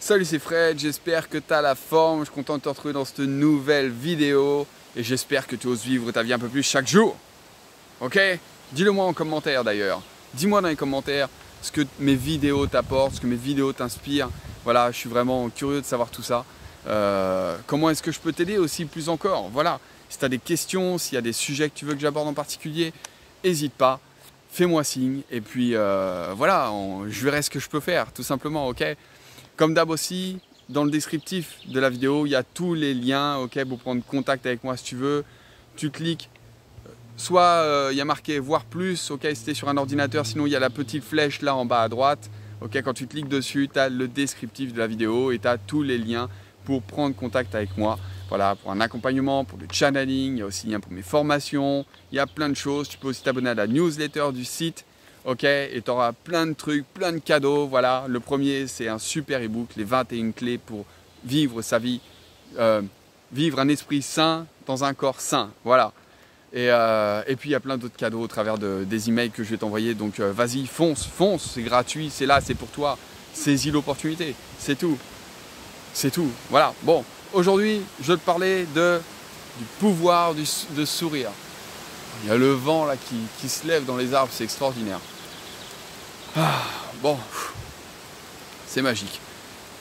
Salut c'est Fred, j'espère que tu as la forme, je suis content de te retrouver dans cette nouvelle vidéo et j'espère que tu oses vivre ta vie un peu plus chaque jour. Ok? Dis-le moi en commentaire d'ailleurs. Dis-moi dans les commentaires ce que mes vidéos t'apportent, ce que mes vidéos t'inspirent. Voilà, je suis vraiment curieux de savoir tout ça. Euh, comment est-ce que je peux t'aider aussi plus encore? Voilà, si tu as des questions, s'il y a des sujets que tu veux que j'aborde en particulier, n'hésite pas, fais-moi signe et puis euh, voilà, je verrai ce que je peux faire tout simplement, ok? Comme d'hab aussi, dans le descriptif de la vidéo, il y a tous les liens, pour prendre contact avec moi si tu veux. Tu cliques soit euh, il y a marqué voir plus, ok, si sur un ordinateur, sinon il y a la petite flèche là en bas à droite, quand tu cliques dessus, tu as le descriptif de la vidéo et tu as tous les liens pour prendre contact avec moi. Voilà, pour un accompagnement, pour le channeling, il y a aussi lien pour mes formations, il y a plein de choses. Tu peux aussi t'abonner à la newsletter du site, ok, et tu auras plein de trucs, plein de cadeaux. Voilà, le premier, c'est un super ebook, les 21 clés pour vivre sa vie, euh, vivre un esprit sain dans un corps sain. Voilà. Euh, et, puis il y a plein d'autres cadeaux au travers de, des emails que je vais t'envoyer. Donc euh, vas-y, fonce, fonce, c'est gratuit, c'est là, c'est pour toi. Saisis l'opportunité, c'est tout. C'est tout. Voilà. Bon, aujourd'hui, je vais te parler du pouvoir de sourire. Il y a le vent là qui, se lève dans les arbres, c'est extraordinaire. Ah, bon, c'est magique.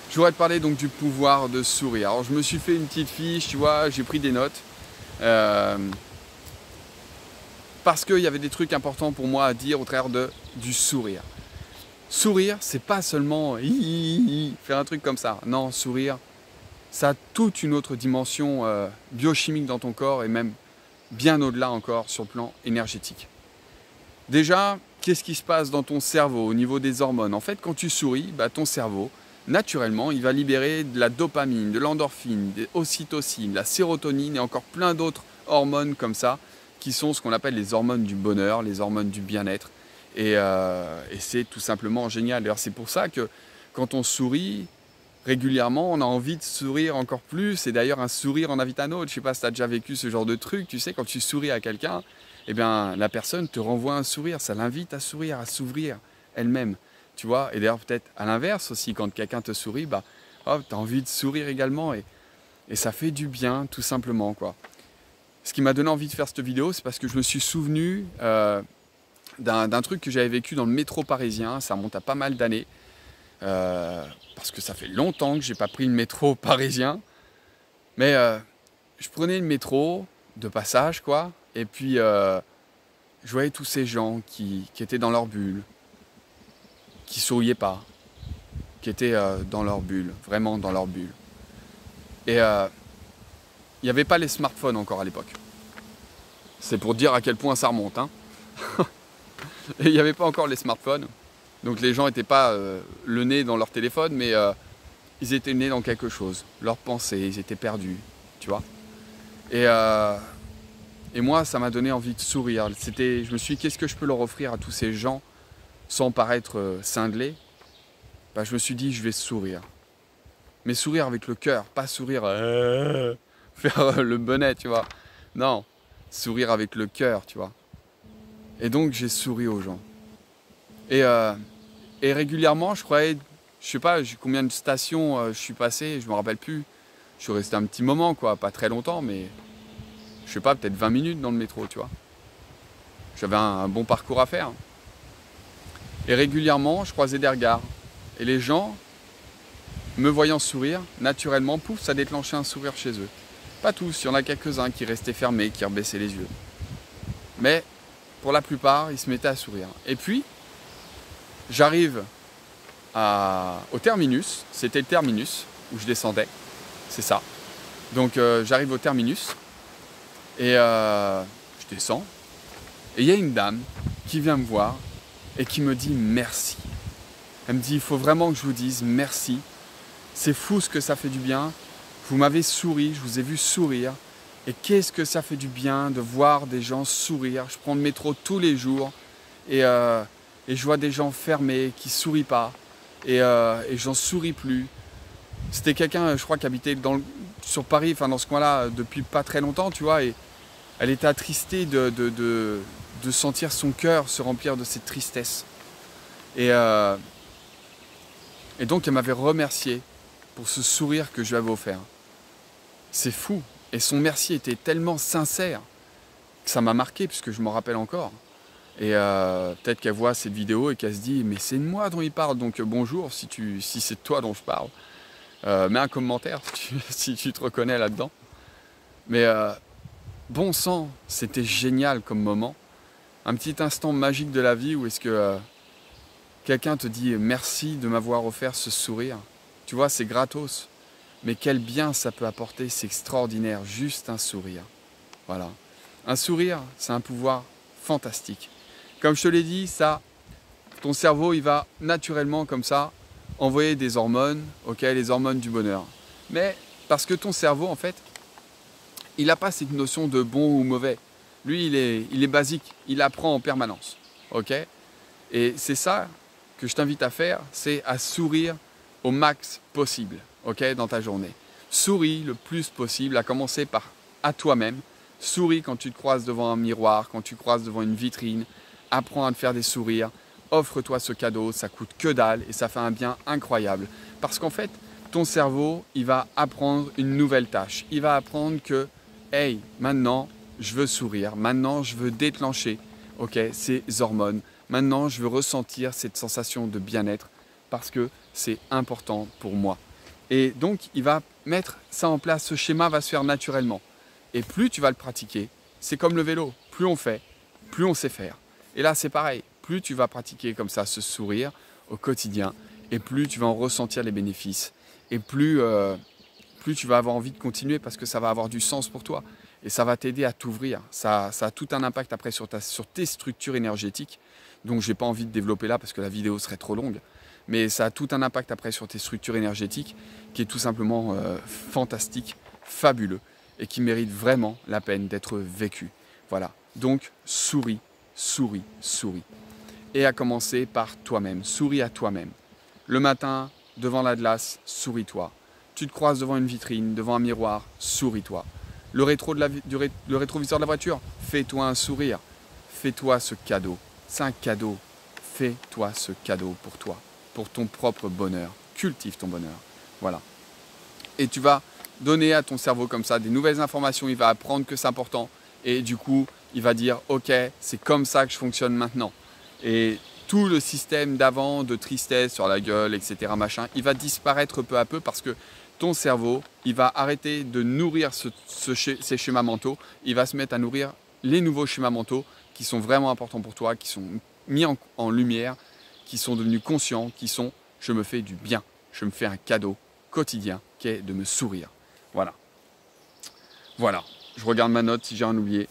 Je voudrais te parler donc du pouvoir de sourire. Alors je me suis fait une petite fiche, tu vois, j'ai pris des notes. Euh, parce qu'il y avait des trucs importants pour moi à dire au travers de, du sourire. Sourire, c'est pas seulement faire un truc comme ça. Non, sourire, ça a toute une autre dimension euh, biochimique dans ton corps et même bien au-delà encore sur le plan énergétique. Déjà, qu'est-ce qui se passe dans ton cerveau au niveau des hormones? En fait, quand tu souris, bah, ton cerveau, naturellement, il va libérer de la dopamine, de l'endorphine, de la sérotonine et encore plein d'autres hormones comme ça qui sont ce qu'on appelle les hormones du bonheur, les hormones du bien-être. Et, euh, c'est tout simplement génial. D'ailleurs, c'est pour ça que quand on sourit régulièrement, on a envie de sourire encore plus. Et d'ailleurs, un sourire en invite un autre. Je ne sais pas si tu as déjà vécu ce genre de truc. Tu sais, quand tu souris à quelqu'un, eh bien, la personne te renvoie un sourire. Ça l'invite à sourire, à s'ouvrir elle-même. Tu vois Et d'ailleurs, peut-être à l'inverse aussi, quand quelqu'un te sourit, bah, tu as envie de sourire également. Et, ça fait du bien, tout simplement. quoi. Ce qui m'a donné envie de faire cette vidéo, c'est parce que je me suis souvenu euh, d'un truc que j'avais vécu dans le métro parisien. Ça remonte à pas mal d'années. Euh, parce que ça fait longtemps que j'ai pas pris le métro parisien. Mais euh, je prenais le métro de passage, quoi. Et puis, je voyais tous ces gens qui, étaient dans leur bulle, qui souriaient pas, qui étaient dans leur bulle, vraiment dans leur bulle. Et il n'y avait pas les smartphones encore à l'époque. C'est pour dire à quel point ça remonte. Hein. Il n'y avait pas encore les smartphones. Donc les gens n'étaient pas euh, le nez dans leur téléphone, mais euh, ils étaient nés dans quelque chose. Leurs pensées, ils étaient perdus, tu vois. Et, euh, et moi, ça m'a donné envie de sourire. C'était, je me suis dit, qu'est-ce que je peux leur offrir à tous ces gens sans paraître cinglé bah, Je me suis dit, je vais sourire. Mais sourire avec le cœur, pas sourire faire le bonnet, tu vois. Non, sourire avec le cœur, tu vois. Et donc j'ai souri aux gens. Et, euh, et régulièrement, je croyais, je sais pas combien de stations euh, je suis passé, je me rappelle plus. Je suis resté un petit moment, quoi, pas très longtemps, mais je sais pas, peut-être 20 minutes dans le métro, tu vois. J'avais un, bon parcours à faire. Et régulièrement, je croisais des regards. Et les gens, me voyant sourire, naturellement, pouf, ça déclenchait un sourire chez eux. Pas tous, il y en a quelques-uns qui restaient fermés, qui rebaissaient les yeux. Mais pour la plupart, ils se mettaient à sourire. Et puis, j'arrive au terminus, c'était le terminus où je descendais, c'est ça. Donc euh, j'arrive au terminus et euh, je descends. Et il y a une dame qui vient me voir et qui me dit merci. Elle me dit, il faut vraiment que je vous dise merci. C'est fou ce que ça fait du bien. Vous m'avez souri, je vous ai vu sourire. Et qu'est-ce que ça fait du bien de voir des gens sourire. Je prends le métro tous les jours et, euh, je vois des gens fermés qui sourient pas. Et, et j'en souris plus. C'était quelqu'un, je crois, qui habitait sur Paris, enfin dans ce coin-là, depuis pas très longtemps, tu vois. Et elle était attristée de, sentir son cœur se remplir de cette tristesse. Et, euh, et donc elle m'avait remercié pour ce sourire que je lui avais offert. C'est fou. Et son merci était tellement sincère que ça m'a marqué, puisque je m'en rappelle encore. Et euh, peut-être qu'elle voit cette vidéo et qu'elle se dit Mais c'est de moi dont il parle, donc bonjour si, si c'est de toi dont je parle. Euh, mets un commentaire si tu, te reconnais là-dedans. Mais euh, bon sang, c'était génial comme moment. Un petit instant magique de la vie où est-ce que quelqu'un te dit merci de m'avoir offert ce sourire. Tu vois, c'est gratos. Mais quel bien ça peut apporter, c'est extraordinaire, juste un sourire. Voilà. Un sourire, c'est un pouvoir fantastique. Comme je te l'ai dit, ça, ton cerveau, il va naturellement comme ça envoyer des hormones, ok, les hormones du bonheur. Mais parce que ton cerveau, en fait, il n'a pas cette notion de bon ou mauvais. Lui, il est, basique, il apprend en permanence, ok. Et c'est ça que je t'invite à faire, c'est à sourire au max possible, ok, dans ta journée. Souris le plus possible, à commencer par à toi-même. Souris quand tu te croises devant un miroir, quand tu croises devant une vitrine. Apprends à te faire des sourires. Offre-toi ce cadeau, ça coûte que dalle et ça fait un bien incroyable. Parce qu'en fait, ton cerveau, il va apprendre une nouvelle tâche. Il va apprendre que, hey, maintenant, je veux sourire. Maintenant, je veux déclencher, ok, ces hormones. Maintenant, je veux ressentir cette sensation de bien-être parce que c'est important pour moi. Et donc, il va mettre ça en place. Ce schéma va se faire naturellement. Et plus tu vas le pratiquer, c'est comme le vélo. Plus on fait, plus on sait faire. Et là, c'est pareil. Plus tu vas pratiquer comme ça, ce sourire au quotidien, et plus tu vas en ressentir les bénéfices. Et plus, euh, plus tu vas avoir envie de continuer parce que ça va avoir du sens pour toi. Et ça va t'aider à t'ouvrir. Ça, a tout un impact après sur tes structures énergétiques donc je n'ai pas envie de développer là parce que la vidéo serait trop longue. Mais ça a tout un impact après sur tes structures énergétiques qui est tout simplement euh, fantastique, fabuleux et qui mérite vraiment la peine d'être vécu. Voilà. Donc souris, souris, souris. Et à commencer par toi-même. Souris à toi-même. Le matin, devant la glace, souris-toi. Tu te croises devant une vitrine, devant un miroir, souris-toi. Le, rétro la, le rétroviseur de la voiture, fais-toi un sourire. Fais-toi ce cadeau. C'est un cadeau. Fais-toi ce cadeau pour toi, pour ton propre bonheur. Cultive ton bonheur. Voilà. Et tu vas donner à ton cerveau comme ça des nouvelles informations. Il va apprendre que c'est important. Et du coup, il va dire Ok, c'est comme ça que je fonctionne maintenant. Et tout le système d'avant, de tristesse sur la gueule, etc., machin, il va disparaître peu à peu parce que ton cerveau, il va arrêter de nourrir ces schémas mentaux. Il va se mettre à nourrir les nouveaux schémas mentaux qui sont vraiment importants pour toi, qui sont mis en, lumière, qui sont devenus conscients, qui sont je me fais du bien, je me fais un cadeau quotidien qui est de me sourire. Voilà. Voilà. Je regarde ma note si j'ai rien oublié.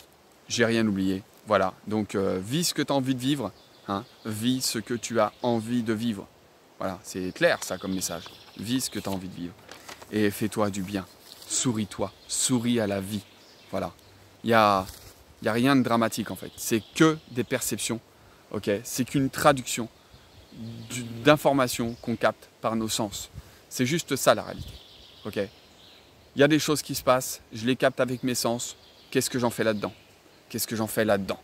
J'ai rien oublié. Voilà. Donc euh, vis ce que tu as envie de vivre. Hein. Vis ce que tu as envie de vivre. Voilà, c'est clair ça comme message. Vis ce que tu as envie de vivre. Et fais-toi du bien. Souris-toi. Souris à la vie. Voilà. Il n'y a rien de dramatique en fait. C'est que des perceptions. c'est qu'une traduction d'informations qu'on capte par nos sens. C'est juste ça la réalité. ok? Il y a des choses qui se passent, je les capte avec mes sens. Qu'est-ce que j'en fais là-dedans? Qu'est-ce que j'en fais là-dedans?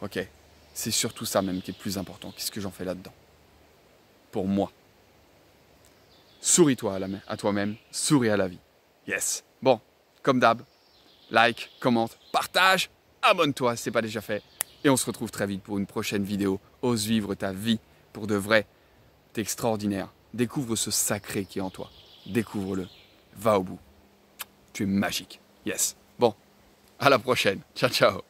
Ok? C'est surtout ça même qui est le plus important. Qu'est-ce que j'en fais là-dedans Pour moi. Souris-toi à, à toi-même, souris à la vie. Yes. Bon, comme d'hab, like, commente, partage, abonne-toi si ce n'est pas déjà fait. Et on se retrouve très vite pour une prochaine vidéo. Ose vivre ta vie pour de vrai. T'es extraordinaire. Découvre ce sacré qui est en toi. Découvre-le. Va au bout. Tu es magique. Yes. Bon, à la prochaine. Ciao, ciao.